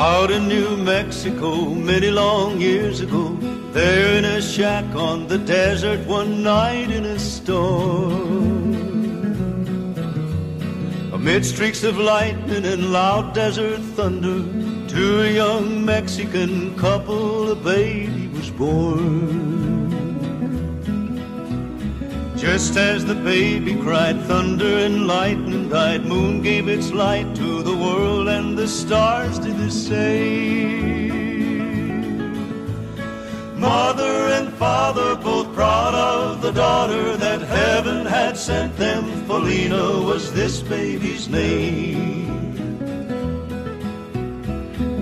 Out in New Mexico, many long years ago, there in a shack on the desert one night in a storm. Amid streaks of lightning and loud desert thunder, to a young Mexican couple a baby was born. Just as the baby cried, thunder and lightning died, moon gave its light to the world, and the stars did the same. Mother and father both proud of the daughter that heaven had sent them. Feleena was this baby's name.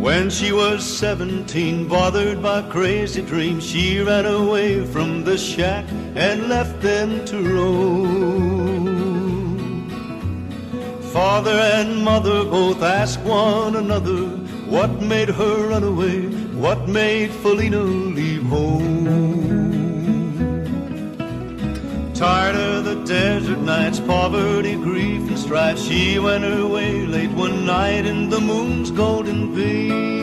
When she was seventeen, bothered by crazy dreams, she ran away from the shack and left them to roam. Father and mother both asked one another what made her run away, what made Feleena leave home. Tired of the desert nights, poverty, grief, and strife, she went her way late one night in the moon's golden beam.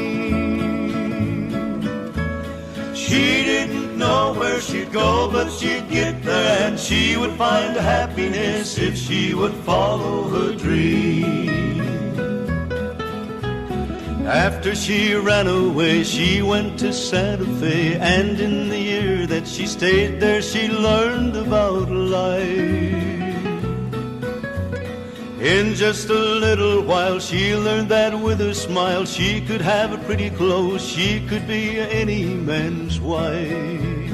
She didn't know where she'd go, but she'd get there, and she would find happiness if she would follow her dream. After she ran away, she went to Santa Fe, and in the year that she stayed there, she learned about life. In just a little while, she learned that with a smile, she could have a pretty clothes, she could be any man's wife.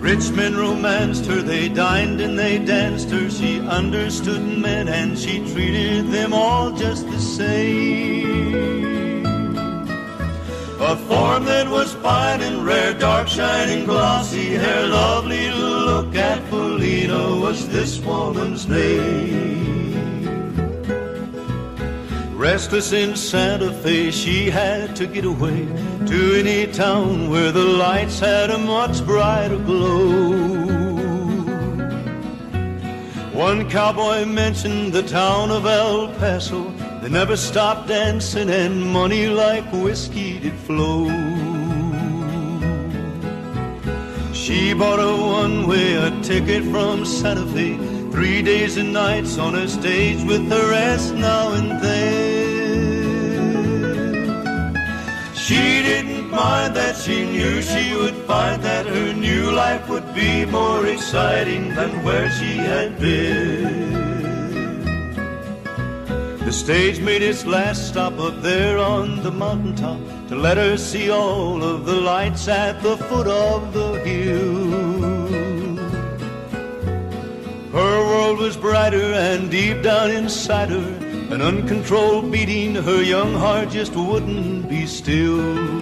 Rich men romanced her, they dined and they danced her. She understood men and she treated them all just the same. A form that was fine and rare, dark, shining, glossy hair, lovely to look at. Feleena was this woman's name. Restless in Santa Fe, she had to get away to any town where the lights had a much brighter glow. One cowboy mentioned the town of El Paso. They never stopped dancing, and money like whiskey did flow. She bought a one-way a ticket from Santa Fe. Three days and nights on a stage with a rest now and then. She didn't mind that she knew she would find that her new life would be more exciting than where she had been. The stage made its last stop up there on the mountaintop to let her see all of the lights at the foot of the hill. Her world was brighter and deep down inside her, an uncontrolled beating, her young heart just wouldn't be still.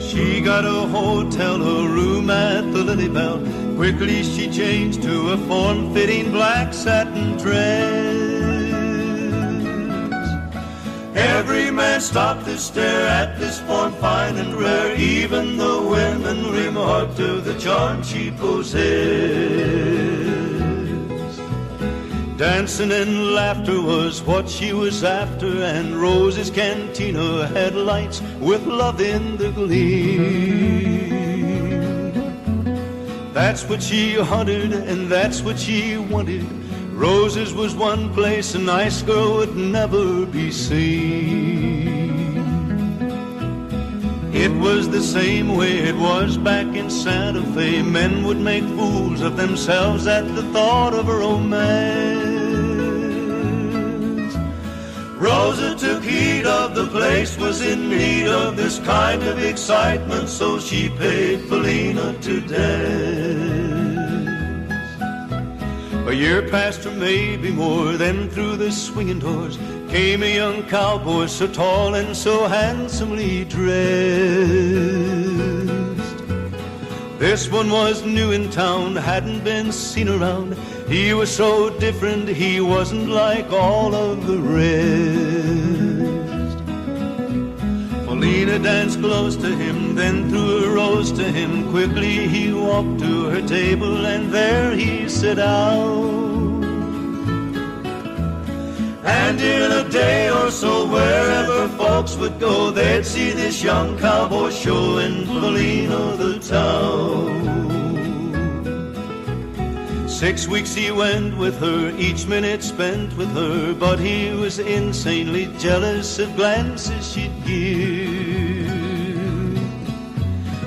She got a hotel, a room at the Lily Bell. Quickly she changed to a form-fitting black satin dress. Every man stopped to stare at this form fine and rare. Even the women remarked of the charm she possessed. Dancing and laughter was what she was after, and Rosa's Cantina had lights with love in the gleam. That's what she hunted, and that's what she wanted. Rosa's was one place a nice girl would never be seen. It was the same way it was back in Santa Fe. Men would make fools of themselves at the thought of a romance. Rosa took heed place, was in need of this kind of excitement, so she paid Feleena to dance. A year passed or maybe more, then through the swinging doors came a young cowboy so tall and so handsomely dressed. This one was new in town, hadn't been seen around. He was so different, he wasn't like all of the rest. Feleena danced close to him, then threw a rose to him. Quickly he walked to her table, and there he sat down. And in a day or so, wherever folks would go, they'd see this young cowboy showing Feleena the town. Six weeks he went with her, each minute spent with her, but he was insanely jealous of glances she'd give.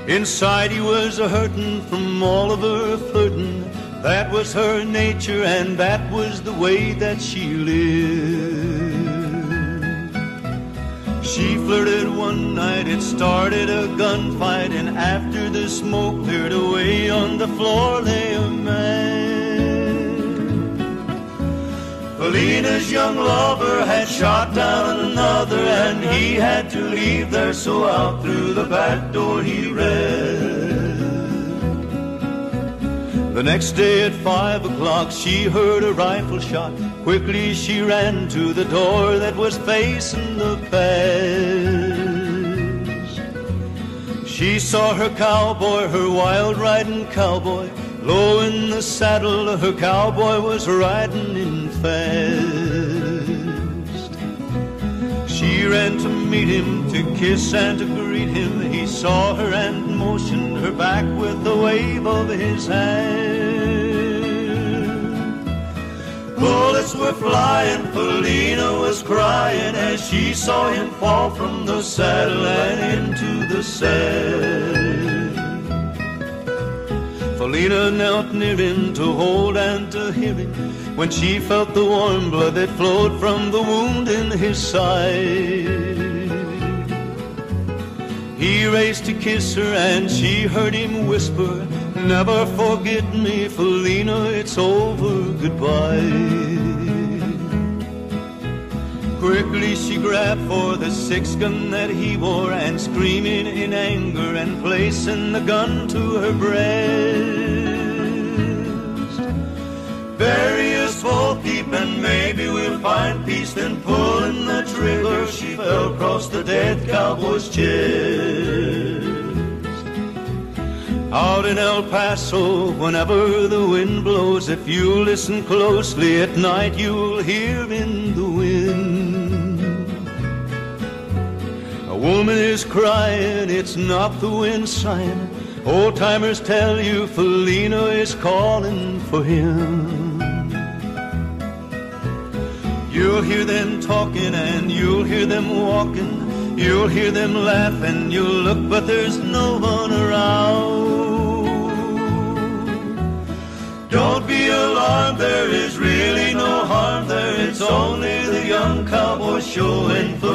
Inside he was a hurtin' from all of her flirtin'. That was her nature and that was the way that she lived. She flirted one night, it started a gunfight, and after the smoke cleared away on the floor lay a man. Feleena's young lover had shot down another, and he had to leave there, so out through the back door he ran. The next day at five o'clock, she heard a rifle shot. Quickly she ran to the door that was facing the pass. She saw her cowboy, her wild riding cowboy, Low in the saddle, her cowboy was riding in fast. She ran to meet him, to kiss and to greet him. He saw her and motioned her back with a wave of his hand. Bullets were flying, Feleena was crying as she saw him fall from the saddle and into the sand. Feleena knelt near him to hold and to hear him when she felt the warm blood that flowed from the wound in his side. He raised to kiss her and she heard him whisper, Never forget me, Feleena, it's over, goodbye. Quickly she grabbed for the six gun that he wore and screaming in anger and placing the gun to her breast. Find peace. Then pulling the trigger, she fell across the dead cowboy's chest. Out in El Paso, whenever the wind blows, if you listen closely at night, you'll hear in the wind. A woman is crying, it's not the wind sighing. Old timers tell you Feleena is calling for him. You'll hear them talking and you'll hear them walking. You'll hear them laughing, you'll look, but there's no one around. Don't be alarmed, there is really no harm there. It's only the young cowboy showing for